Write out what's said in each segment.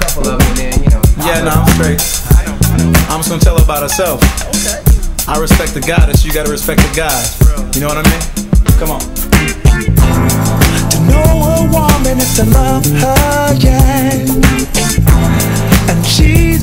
couple of them, then, you know. Yeah, no, nah, I'm straight. I don't, I don't. I'm just gonna tell her about herself. Okay. I respect the goddess, you gotta respect the guy. You know what I mean? Come on. To know a woman is to love her, yeah. And she's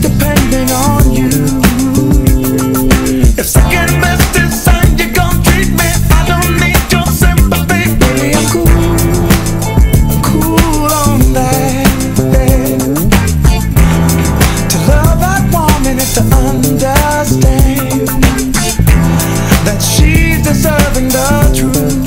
that she's deserving the truth.